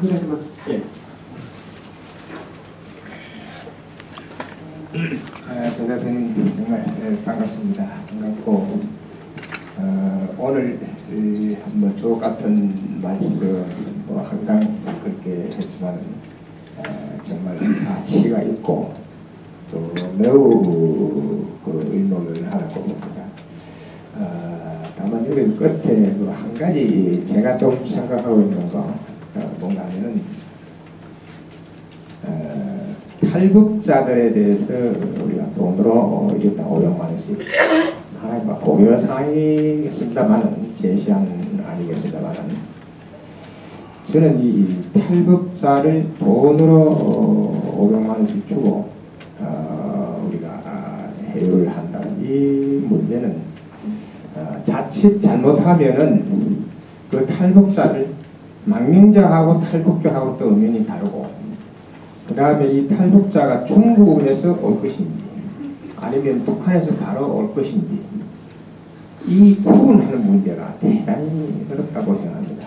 한 가지만. 예. 아, 정 대표님 정말 예, 반갑습니다. 반갑고 어, 오늘 이, 뭐 주옥 같은 말씀 뭐 항상 그렇게 했지만 어, 정말 가치가 있고 또 매우 그 의미를 하다고 봅니다. 어, 다만 여기 끝에 그 한 가지 제가 좀 생각하고 있는 거 어, 뭔가 하면은 어, 탈북자들에 대해서 우리가 돈으로 일단 500만 원씩 하나의 뭐 고려사항이겠습니다만 제시한 아니겠습니다만 저는 이 탈북자를 돈으로 어, 500만 원씩 주고 어, 우리가 아, 해유를 한다는 이 문제는 어, 자칫 잘못하면은 그 탈북자를 망명자하고 탈북자하고 또 의견이 다르고 그 다음에 이 탈북자가 중국에서 올 것인지 아니면 북한에서 바로 올 것인지 이 구분하는 문제가 대단히 어렵다고 생각합니다.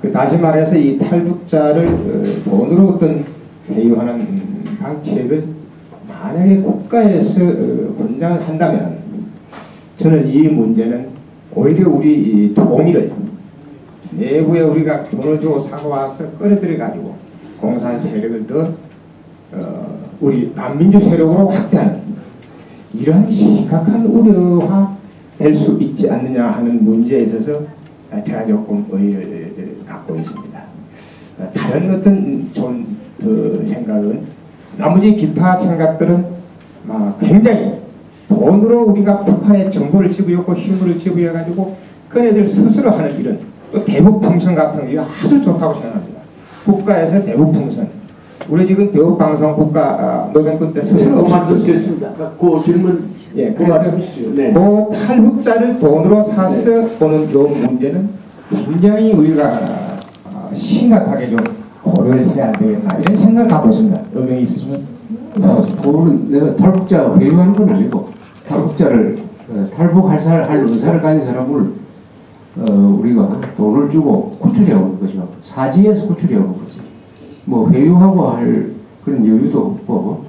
그 다시 말해서 이 탈북자를 어, 돈으로 어떤 회유하는 방책을 만약에 국가에서 어, 권장을 한다면 저는 이 문제는 오히려 우리 이 통일을 내부에 우리가 돈을 주고 사고 와서 끌어들여 가지고 공산 세력을 더 어, 우리 반민주 세력으로 확대하는 이런 심각한 우려가 될수 있지 않느냐 하는 문제에 있어서 제가 조금 의의를 갖고 있습니다. 어, 다른 어떤 좀더 생각은 나머지 기타 생각들은 막 굉장히 돈으로 우리가 북한에 정보를 지부였고 힘을 지부해가지고 그네들 스스로 하는 일은 또 대북 방송 같은 게 아주 좋다고 생각합니다. 국가에서 대북 방송 우리 지금 대북 방송 국가 아, 노정권 때 네, 스스로 그 말씀 없이 드렸습니다. 그 질문 예, 그 그래서. 네. 그 탈북자를 돈으로 사서 보는 이 문제는 굉장히 우리가 아, 심각하게 좀 고려를 해야 되겠다 이런 생각을 갖고 있습니다. 의견이 있으시면 어, 그거는 내가 탈북자 회유하는 건 아니고 탈북자를 어, 탈북할 사- 할 의사를 가진 사람을 어, 우리가 돈을 주고 구출해 오는 것이고 사지에서 구출해 오는 거지. 뭐 회유하고 할 그런 여유도 없고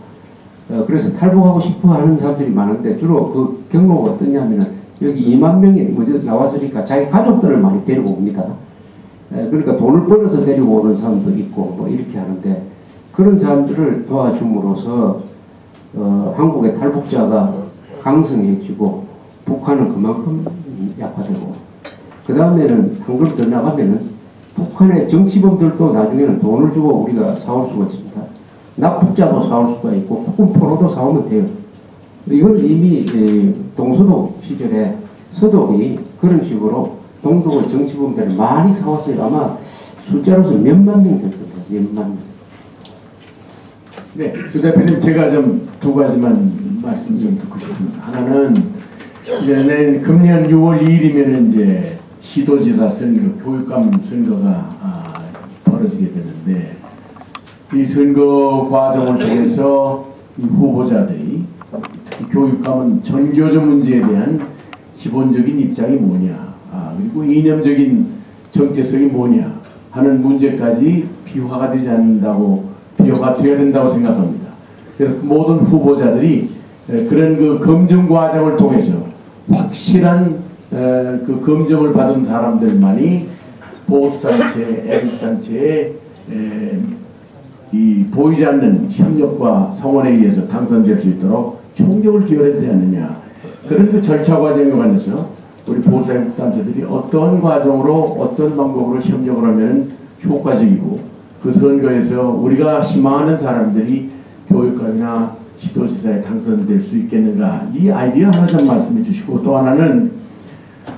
어, 그래서 탈북하고 싶어 하는 사람들이 많은데 주로 그 경로가 어떠냐면은 여기 2만 명이 먼저 나왔으니까 자기 가족들을 많이 데리고 옵니다. 에, 그러니까 돈을 벌어서 데리고 오는 사람도 있고 뭐 이렇게 하는데 그런 사람들을 도와줌으로써 어, 한국의 탈북자가 강성해지고 북한은 그만큼 약화되고 그 다음에는 한 걸음 더 나가면은 북한의 정치범들도 나중에는 돈을 주고 우리가 사올 수가 있습니다. 납북자도 사올 수가 있고 북한 포로도 사오면 돼요. 이건 이미 에, 동서독 시절에 서독이 그런 식으로 동독의 정치범들을 많이 사왔어요. 아마 숫자로서 몇만 명 될 겁니다. 몇만 명. 네, 주 대표님 제가 좀 두 가지만 말씀 좀 듣고 싶습니다. 하나는 이제 금년 6월 2일이면 이제 시도지사 선거, 교육감 선거가 아, 벌어지게 되는데 이 선거 과정을 통해서 이 후보자들이 교육감은 전교조 문제에 대한 기본적인 입장이 뭐냐, 아, 그리고 이념적인 정체성이 뭐냐 하는 문제까지 비화가 되지 않는다고 비화가 되어야 된다고 생각합니다. 그래서 모든 후보자들이 에, 그런 그 검증 과정을 통해서 확실한 에, 그 검증을 받은 사람들만이 보수단체, 애국단체에 에, 이 보이지 않는 협력과 성원에 의해서 당선될 수 있도록 총력을 기울여야 되지 않느냐. 그런 그 절차 과정에 관해서 우리 보수 애국단체들이 어떤 과정으로 어떤 방법으로 협력을 하면 효과적이고 그 선거에서 우리가 희망하는 사람들이 교육감이나 시도지사에 당선될 수 있겠는가. 이 아이디어 하나 좀 말씀해 주시고 또 하나는 어,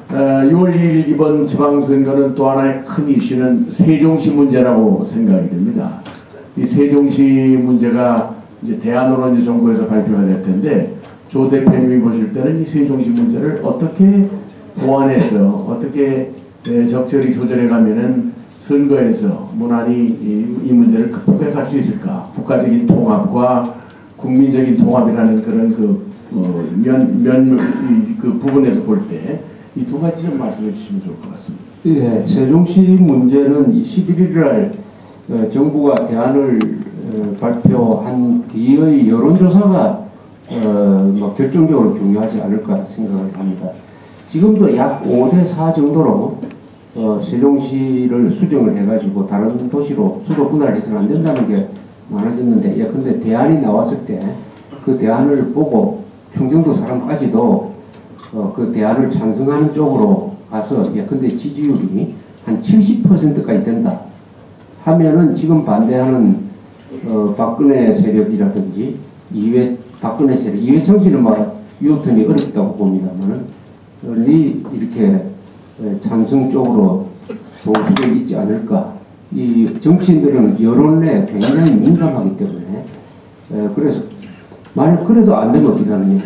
6월 2일 이번 지방선거는 또 하나의 큰 이슈는 세종시 문제라고 생각이 됩니다. 이 세종시 문제가 이제 대안으로 이제 정부에서 발표가 될 텐데 조 대표님이 보실 때는 이 세종시 문제를 어떻게 보완해서 어떻게 에, 적절히 조절해 가면은 선거에서 무난히 이, 이 문제를 극복해 갈 수 있을까? 국가적인 통합과 국민적인 통합이라는 그런 그 어, 면, 면, 이, 그 부분에서 볼 때 이 두 가지 좀 말씀해 주시면 좋을 것 같습니다. 예, 세종시 문제는 11일 날 어, 정부가 대안을 어, 발표한 뒤의 여론조사가 어, 뭐 결정적으로 중요하지 않을까 생각을 합니다. 지금도 약 5대 4 정도로 어, 세종시를 수정을 해가지고 다른 도시로 수도 분할해서는 안 된다는 게 많아졌는데 예컨대 대안이 나왔을 때 그 대안을 보고 충청도 사람까지도 어, 그 대안을 찬성하는 쪽으로 가서 예컨대 지지율이 한 70%까지 된다. 하면은 지금 반대하는 어, 박근혜 세력이라든지 이회 박근혜 세력 이회창 씨는 막 유턴이 어렵다고 봅니다만은 널리 이렇게 에, 찬성 쪽으로 보수도 있지 않을까. 이 정치인들은 여론에 굉장히 민감하기 때문에 에, 그래서 만약 그래도 안 되면 어떻게 하느냐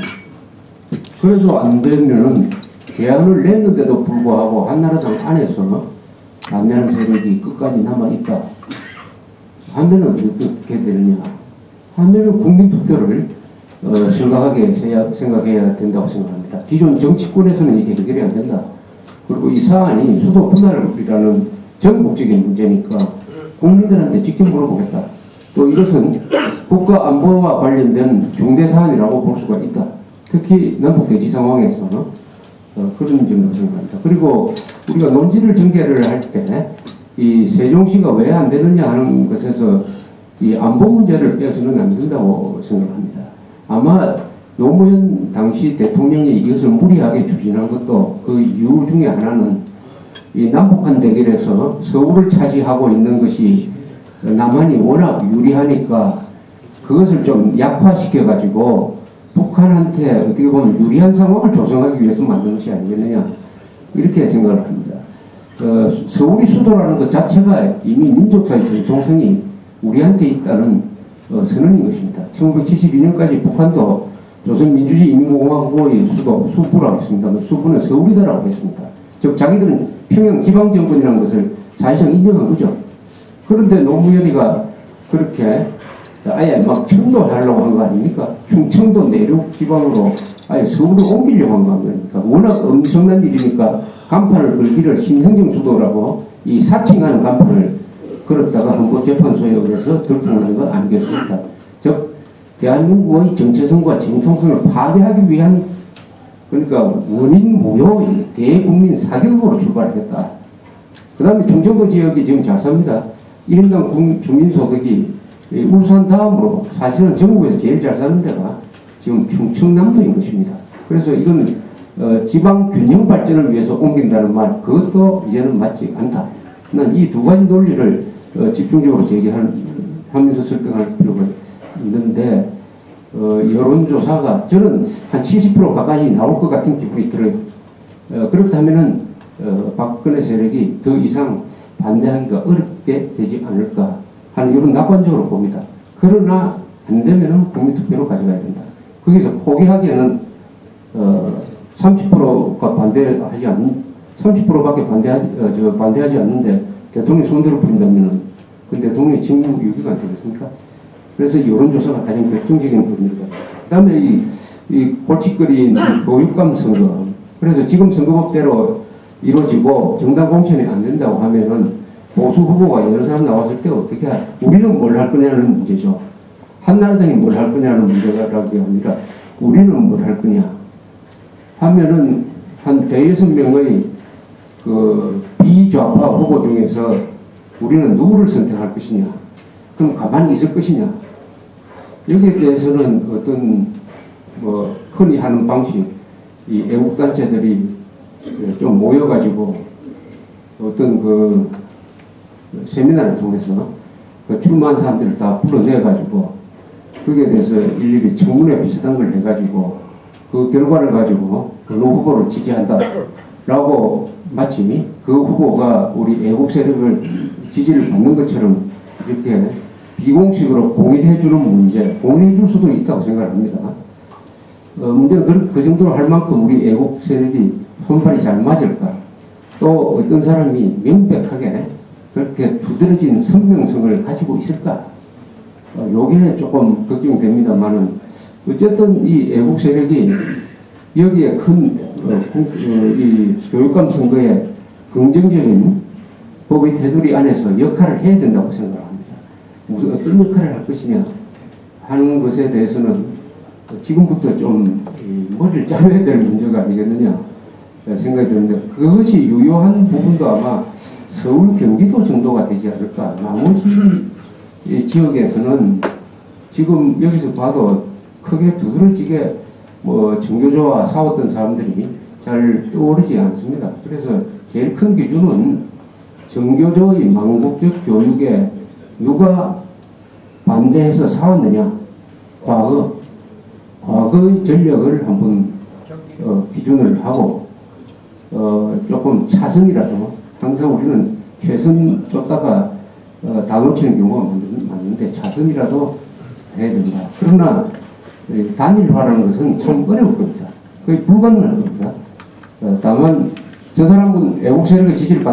그래도 안 되면은 대안을 냈는데도 불구하고 한나라당 안에서 반대하는 세력이 끝까지 남아있다 하면은 어떻게 되느냐 하면은 국민투표를 어, 심각하게 생각- 생각해야 된다고 생각합니다. 기존 정치권에서는 이게 해결이 안 된다. 그리고 이 사안이 수도 분할이라는 전국적인 문제니까 국민들한테 직접 물어보겠다. 또 이것은 국가 안보와 관련된 중대 사안이라고 볼 수가 있다. 특히 남북 대지 상황에서 어, 그런 점으로 생각합니다. 그리고 우리가 논지를 전개를 할 때 이 세종시가 왜 안 되느냐 하는 것에서 이 안보 문제를 빼서는 안 된다고 생각합니다. 아마 노무현 당시 대통령이 이것을 무리하게 추진한 것도 그 이유 중에 하나는 이 남북한 대결에서 서울을 차지하고 있는 것이 남한이 워낙 유리하니까 그것을 좀 약화시켜 가지고 북한한테 어떻게 보면 유리한 상황을 조성하기 위해서 만든 것이 아니겠느냐 이렇게 생각을 합니다. 어, 서울이 수도라는 것 자체가 이미 민족사의 전통성이 우리한테 있다는 어, 선언인 것입니다. 1972년까지 북한도 조선민주주의 인민공화국의 수도 수부라고 했습니다. 수부는 서울이다라고 했습니다. 즉 자기들은 평양 지방정권이라는 것을 사실상 인정한 거죠. 그런데 노무현이가 그렇게 아예 막 청도하려고 한 거 아닙니까? 충청도 내륙 지방으로 아예 서울을 옮기려고 한 거 아닙니까? 워낙 엄청난 일이니까 간판을 걸기를 신행정 수도라고 이 사칭하는 간판을 걸었다가 헌법재판소에 의해서 들통난 거 아니겠습니까? 즉 대한민국의 정체성과 정통성을 파괴하기 위한 그러니까 원인 무효의 대국민 사격으로 출발하겠다. 그 다음에 충청도 지역이 지금 잘 삽니다. 1인당 국- 주민소득이 이 울산 다음으로 사실은 전국에서 제일 잘 사는 데가 지금 충청남도인 것입니다. 그래서 이거는 어, 지방 균형 발전을 위해서 옮긴다는 말 그것도 이제는 맞지 않다. 난 이 두 가지 논리를 어, 집중적으로 제기하면서 설득할 필요가 있는데 어, 여론조사가 저는 한 70% 가까이 나올 것 같은 기분이 들어요. 어, 그렇다면은 어, 박근혜 세력이 더 이상 반대하기가 어렵게 되지 않을까 하는 이런 낙관적으로 봅니다. 그러나 안 되면은 국민투표로 가져가야 된다. 거기서 포기하기에는 어, 30%가 반대하지 않는 30%밖에 반대하지 어, 저 반대하지 않는데 대통령 손대로 부린다면은 그 대통령이 직무 유기가 안 되겠습니까? 그래서 여론조사가 가장 결정적인 의미가. 그다음에 이, 이 골칫거리인 이 교육감 선거. 그래서 지금 선거법대로 이루어지고 정당 공천이 안 된다고 하면은 보수 후보가 여러 사람 나왔을 때 어떻게 할? 우리는 뭘 할 거냐는 문제죠. 한나라당이 뭘 할 거냐는 문제가 아니라 우리는 뭘 할 거냐 하면은 한 대여섯 명의 그 비좌파 후보 중에서 우리는 누구를 선택할 것이냐? 그럼 가만히 있을 것이냐? 여기에 대해서는 어떤 뭐 흔히 하는 방식, 이 애국단체들이 좀 모여가지고 어떤 그 세미나를 통해서 그 출마한 사람들을 다 불러내가지고 거기에 대해서 일일이 청문회 비슷한 걸 해가지고 그 결과를 가지고 어느 후보를 지지한다라고 마치 그 후보가 우리 애국 세력을 지지를 받는 것처럼 이렇게 비공식으로 공인해 주는 문제, 공인해 줄 수도 있다고 생각합니다. 어, 문제는 그, 그 정도로 할 만큼 우리 애국 세력이 손발이 잘 맞을까? 또 어떤 사람이 명백하게 그렇게 두드러진 선명성을 가지고 있을까? 어, 요게 조금 걱정됩니다만은 어쨌든 이 애국 세력이 여기에 큰, 어, 국- 어, 이 교육감 선거에 긍정적인 법의 테두리 안에서 역할을 해야 된다고 생각합니다. 무슨 어떤 역할을 할 것이냐 하는 것에 대해서는 지금부터 좀 이, 머리를 짜야 될 문제가 아니겠느냐 생각이 드는데 그것이 유효한 부분도 아마 서울 경기도 정도가 되지 않을까 나머지 이 지역에서는 지금 여기서 봐도 크게 두드러지게 뭐 정교조와 싸웠던 사람들이 잘 떠오르지 않습니다. 그래서 제일 큰 기준은 정교조의 망국적 교육에 누가 반대해서 싸웠느냐 과거 과거의 전력을 한번 어, 기준을 하고 어, 조금 차선이라도 항상 우리는 최선 쫓다가 어, 다 놓치는 경우가 많- 많은데 차선이라도 해야 된다. 그러나 이 단일화라는 것은 참 어려울 겁니다. 거의 불가능할 겁니다. 어, 다만 저 사람은 애국 세력의 지지를 받